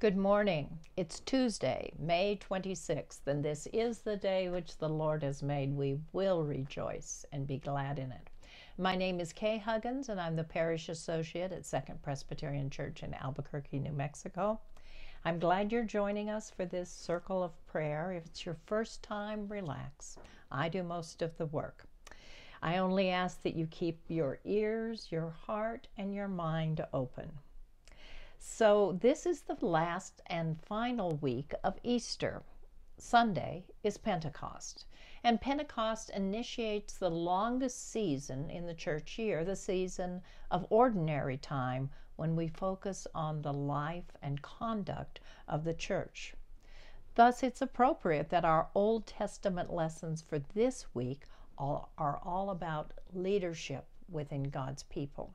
Good morning. It's Tuesday, May 26th, and this is the day which the Lord has made. We will rejoice and be glad in it. My name is Kay Huggins, and I'm the parish associate at Second Presbyterian Church in Albuquerque, New Mexico. I'm glad you're joining us for this circle of prayer. If it's your first time, relax. I do most of the work. I only ask that you keep your ears, your heart, and your mind open. So, this is the last and final week of Easter. Sunday is Pentecost, and Pentecost initiates the longest season in the church year, the season of ordinary time when we focus on the life and conduct of the church. Thus, it's appropriate that our Old Testament lessons for this week are all about leadership within God's people.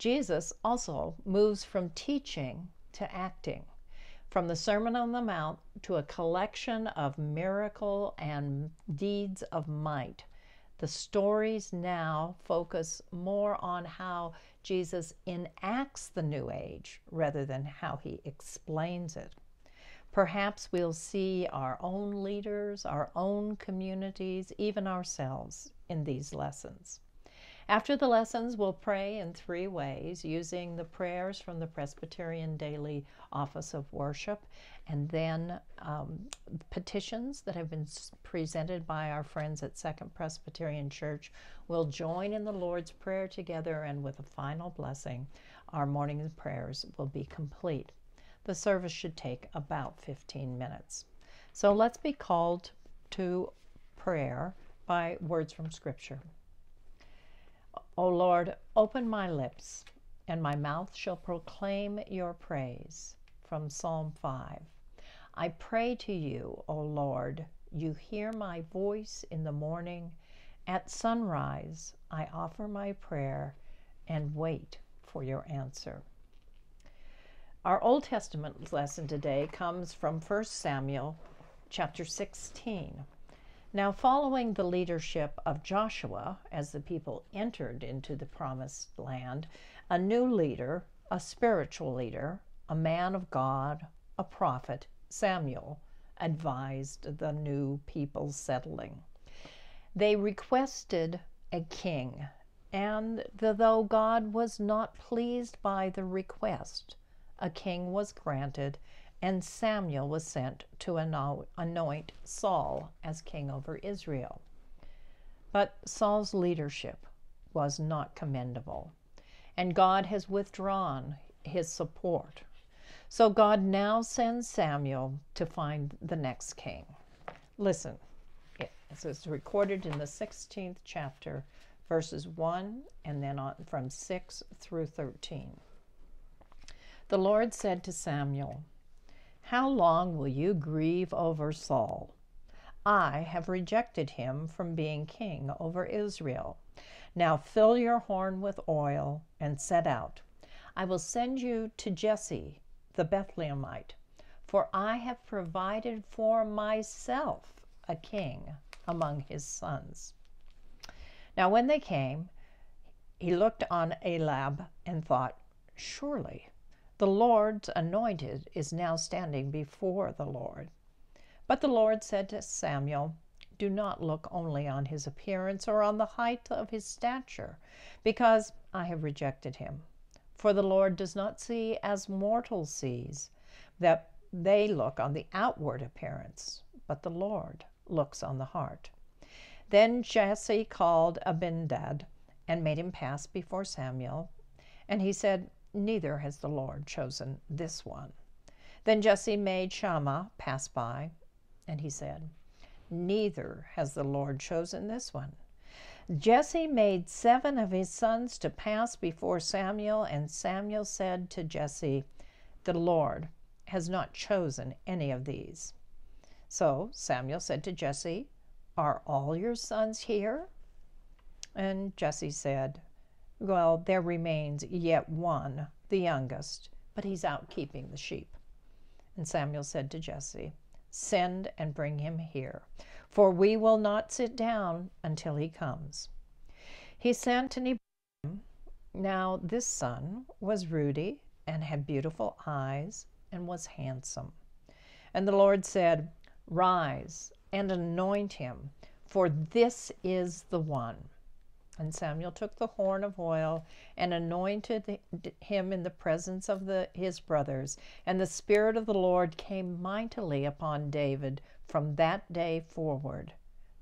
Jesus also moves from teaching to acting, from the Sermon on the Mount to a collection of miracle and deeds of might. The stories now focus more on how Jesus enacts the new age rather than how he explains it. Perhaps we'll see our own leaders, our own communities, even ourselves in these lessons. After the lessons, we'll pray in three ways using the prayers from the Presbyterian Daily Office of Worship and then um, petitions that have been presented by our friends at Second Presbyterian Church. We'll join in the Lord's Prayer together, and with a final blessing, our morning prayers will be complete. The service should take about 15 minutes. So let's be called to prayer by words from Scripture. O Lord, open my lips, and my mouth shall proclaim your praise. From Psalm 5. I pray to you, O Lord, you hear my voice in the morning. At sunrise, I offer my prayer and wait for your answer. Our Old Testament lesson today comes from 1 Samuel chapter 16. Now, following the leadership of Joshua as the people entered into the promised land, a new leader, a spiritual leader, a man of God, a prophet, Samuel, advised the new people settling. They requested a king, and though God was not pleased by the request, a king was granted and Samuel was sent to anoint Saul as king over Israel. But Saul's leadership was not commendable, and God has withdrawn his support. So God now sends Samuel to find the next king. Listen, it's recorded in the 16th chapter, verses 1 and then on from 6 through 13. The Lord said to Samuel, how long will you grieve over Saul? I have rejected him from being king over Israel. Now fill your horn with oil and set out. I will send you to Jesse the Bethlehemite, for I have provided for myself a king among his sons. Now, when they came, he looked on Eliab and thought, Surely the Lord's anointed is now standing before the Lord. But the Lord said to Samuel, Do not look only on his appearance or on the height of his stature, because I have rejected him. For the Lord does not see as mortal sees, that they look on the outward appearance, but the Lord looks on the heart. Then Jesse called Abinadab and made him pass before Samuel. And he said, Neither has the Lord chosen this one. Then Jesse made Shammah pass by, and he said, Neither has the Lord chosen this one. Jesse made seven of his sons to pass before Samuel, and Samuel said to Jesse, The Lord has not chosen any of these. So Samuel said to Jesse, Are all your sons here? And Jesse said, well, there remains yet one, the youngest, but he's out keeping the sheep. And Samuel said to Jesse, Send and bring him here, for we will not sit down until he comes. He sent and he brought him. Now this son was ruddy and had beautiful eyes, and was handsome. And the Lord said, Rise and anoint him, for this is the one. And Samuel took the horn of oil and anointed him in the presence of the, his brothers. And the Spirit of the Lord came mightily upon David from that day forward.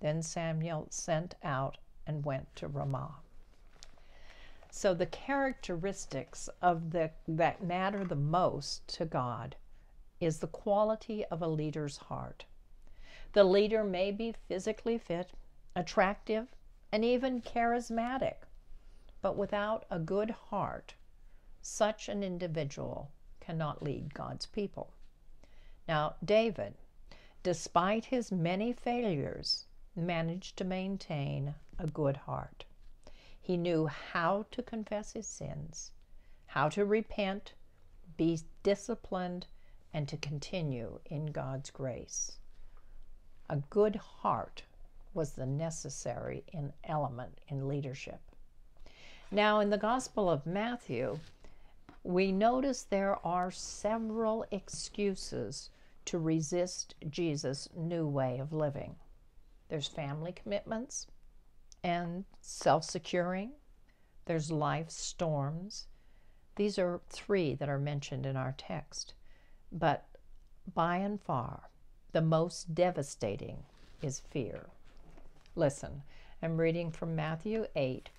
Then Samuel sent out and went to Ramah. So the characteristics of the that matter the most to God is the quality of a leader's heart. The leader may be physically fit, attractive, and even charismatic, but without a good heart, such an individual cannot lead God's people. Now, David, despite his many failures, managed to maintain a good heart. He knew how to confess his sins, how to repent, be disciplined, and to continue in God's grace. A good heart was the necessary element in leadership. Now, in the Gospel of Matthew, we notice there are several excuses to resist Jesus' new way of living. There's family commitments and self securing, there's life storms. These are three that are mentioned in our text. But by and far, the most devastating is fear. Listen, I'm reading from Matthew 8,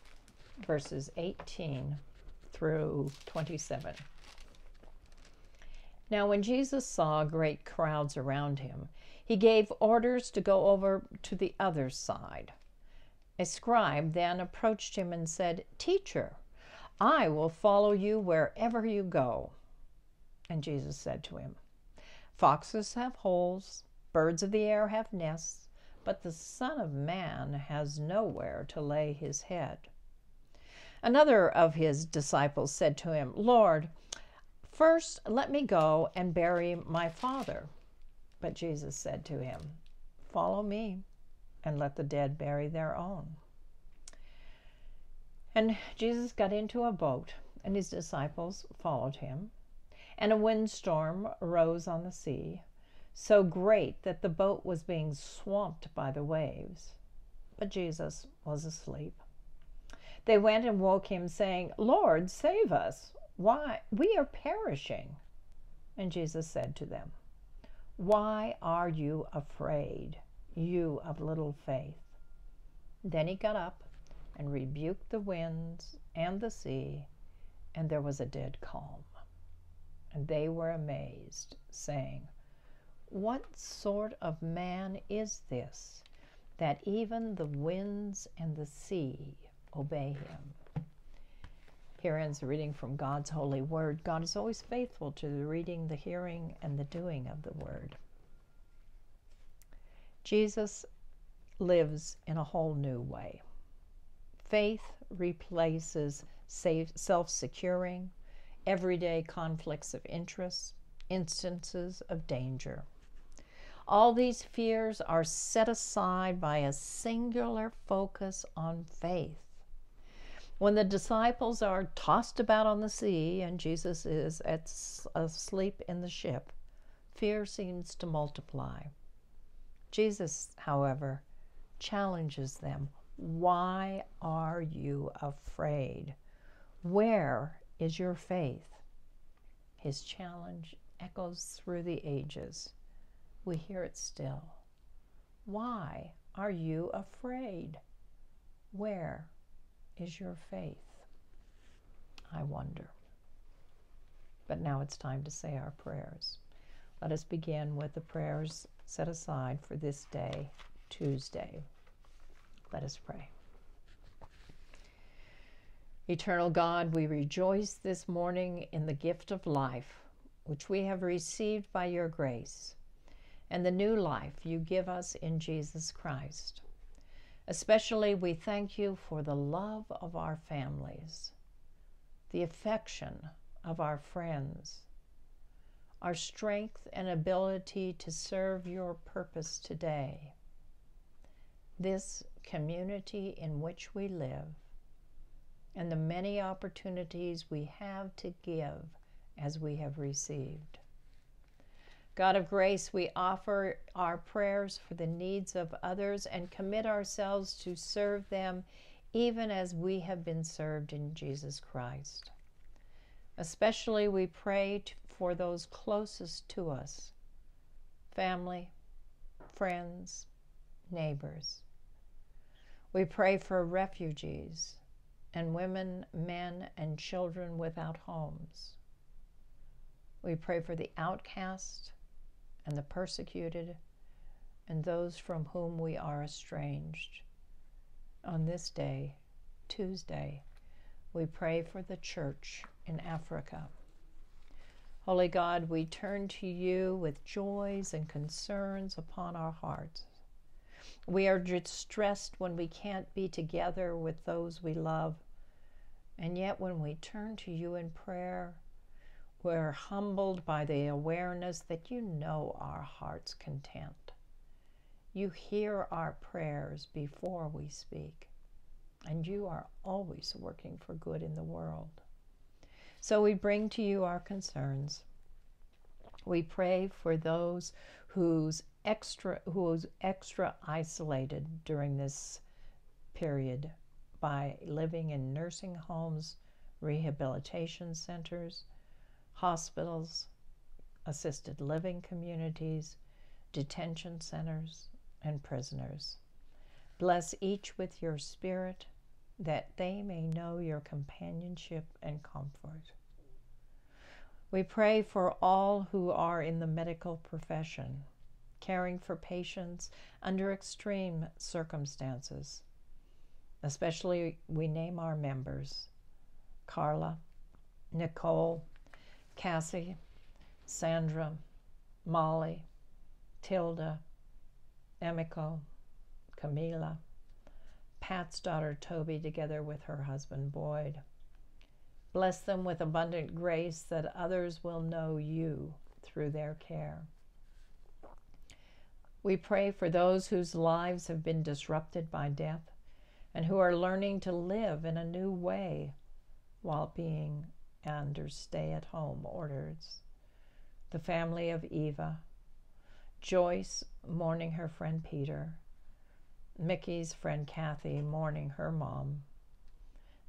verses 18 through 27. Now, when Jesus saw great crowds around him, he gave orders to go over to the other side. A scribe then approached him and said, Teacher, I will follow you wherever you go. And Jesus said to him, Foxes have holes, birds of the air have nests but the Son of Man has nowhere to lay his head. Another of his disciples said to him, Lord, first let me go and bury my father. But Jesus said to him, Follow me, and let the dead bury their own. And Jesus got into a boat, and his disciples followed him. And a windstorm arose on the sea, so great that the boat was being swamped by the waves. But Jesus was asleep. They went and woke him, saying, Lord, save us. Why? We are perishing. And Jesus said to them, Why are you afraid, you of little faith? Then he got up and rebuked the winds and the sea, and there was a dead calm. And they were amazed, saying, what sort of man is this that even the winds and the sea obey him? Here ends the reading from God's holy word. God is always faithful to the reading, the hearing, and the doing of the word. Jesus lives in a whole new way. Faith replaces self securing, everyday conflicts of interest, instances of danger. All these fears are set aside by a singular focus on faith. When the disciples are tossed about on the sea and Jesus is at, asleep in the ship, fear seems to multiply. Jesus, however, challenges them Why are you afraid? Where is your faith? His challenge echoes through the ages we hear it still. Why are you afraid? Where is your faith? I wonder. But now it's time to say our prayers. Let us begin with the prayers set aside for this day, Tuesday. Let us pray. Eternal God, we rejoice this morning in the gift of life, which we have received by your grace and the new life you give us in Jesus Christ. Especially, we thank you for the love of our families, the affection of our friends, our strength and ability to serve your purpose today, this community in which we live, and the many opportunities we have to give as we have received. God of grace, we offer our prayers for the needs of others and commit ourselves to serve them even as we have been served in Jesus Christ. Especially we pray for those closest to us family, friends, neighbors. We pray for refugees and women, men, and children without homes. We pray for the outcast and the persecuted and those from whom we are estranged. On this day, Tuesday, we pray for the church in Africa. Holy God, we turn to you with joys and concerns upon our hearts. We are distressed when we can't be together with those we love. And yet, when we turn to you in prayer, we're humbled by the awareness that you know our heart's content. You hear our prayers before we speak, and you are always working for good in the world. So we bring to you our concerns. We pray for those who's extra who's extra isolated during this period by living in nursing homes, rehabilitation centers, hospitals, assisted living communities, detention centers, and prisoners. Bless each with your spirit that they may know your companionship and comfort. We pray for all who are in the medical profession, caring for patients under extreme circumstances. Especially, we name our members Carla, Nicole, Cassie, Sandra, Molly, Tilda, Emiko, Camila, Pat's daughter Toby, together with her husband Boyd. Bless them with abundant grace that others will know you through their care. We pray for those whose lives have been disrupted by death and who are learning to live in a new way while being under stay at home orders. The family of Eva, Joyce mourning her friend Peter, Mickey's friend Kathy mourning her mom,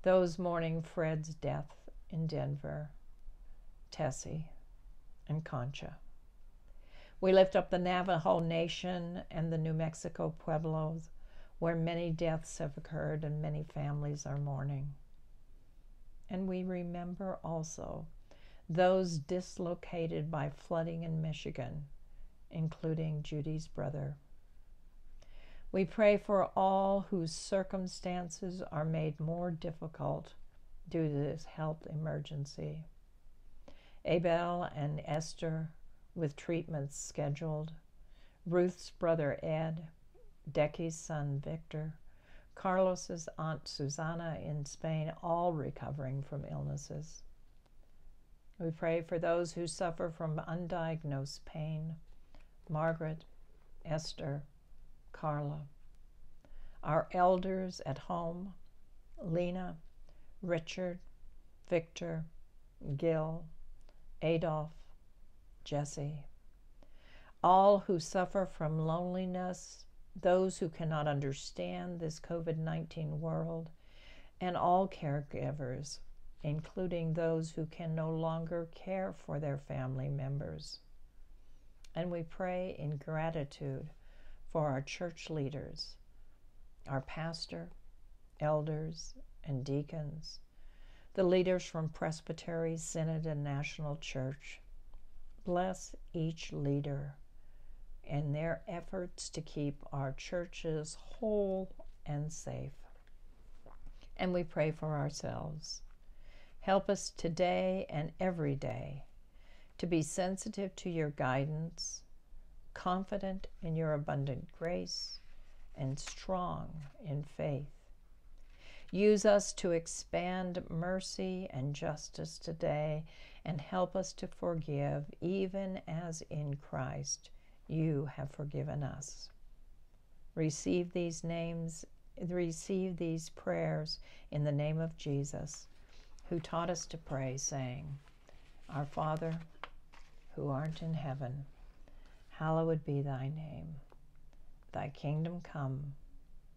those mourning Fred's death in Denver, Tessie, and Concha. We lift up the Navajo Nation and the New Mexico Pueblos, where many deaths have occurred and many families are mourning. And we remember also those dislocated by flooding in Michigan, including Judy's brother. We pray for all whose circumstances are made more difficult due to this health emergency. Abel and Esther with treatments scheduled, Ruth's brother Ed, Decky's son Victor, Carlos's aunt Susana in Spain, all recovering from illnesses. We pray for those who suffer from undiagnosed pain Margaret, Esther, Carla. Our elders at home, Lena, Richard, Victor, Gil, Adolf, Jesse. All who suffer from loneliness, those who cannot understand this COVID 19 world, and all caregivers, including those who can no longer care for their family members. And we pray in gratitude for our church leaders, our pastor, elders, and deacons, the leaders from Presbytery, Synod, and National Church. Bless each leader in their efforts to keep our churches whole and safe. And we pray for ourselves. Help us today and every day to be sensitive to your guidance, confident in your abundant grace, and strong in faith. Use us to expand mercy and justice today and help us to forgive, even as in Christ you have forgiven us. Receive these names, receive these prayers in the name of Jesus, who taught us to pray, saying, Our Father, who art in heaven, hallowed be thy name. Thy kingdom come,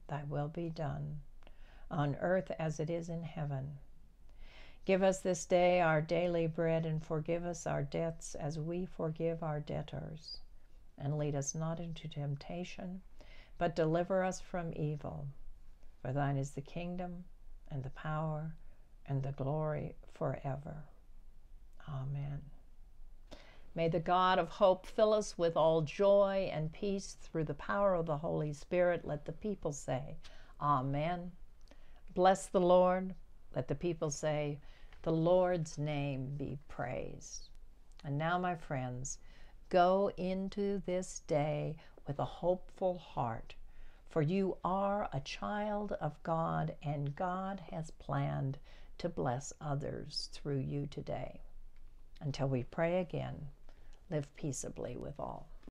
thy will be done, on earth as it is in heaven. Give us this day our daily bread, and forgive us our debts as we forgive our debtors. And lead us not into temptation, but deliver us from evil. For thine is the kingdom, and the power, and the glory forever. Amen. May the God of hope fill us with all joy and peace through the power of the Holy Spirit. Let the people say, Amen. Bless the Lord. Let the people say, The Lord's name be praised. And now, my friends, go into this day with a hopeful heart, for you are a child of God, and God has planned to bless others through you today. Until we pray again, live peaceably with all.